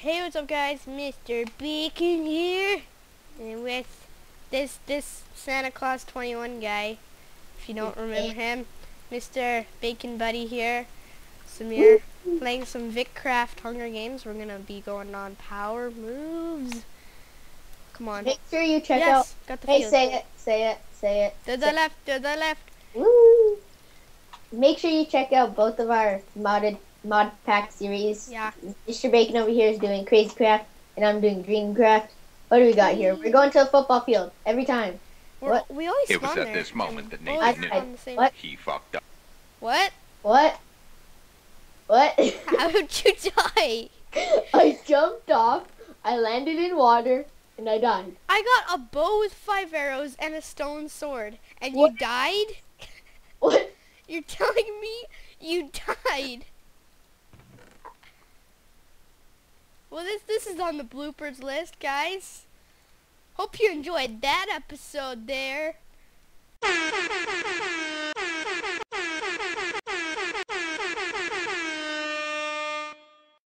Hey, what's up, guys? Mr. Bacon here, and with this this Santa Claus 21 guy. If you don't remember him, Mr. Bacon Buddy here. Samir playing some Vikkcraft Hunger Games. We're gonna be going on power moves. Come on. Make sure you check yes, out. got the Hey, field. say it, say it, say it. To the left, to the left. Woo! Make sure you check out both of our modded mod pack series. Yeah. Mr. Bacon over here is doing Crazy Craft, and I'm doing Dream Craft. What do we got here? We're going to a football field every time. We're, What? We always It was at there, this moment that Nathan knew. same- What? He fucked up. What? What? What? How'd you die? I jumped off, I landed in water, and I died. I got a bow with five arrows and a stone sword, and you died? What? You're telling me you died? Well, this this is on the bloopers list, guys. Hope you enjoyed that episode there.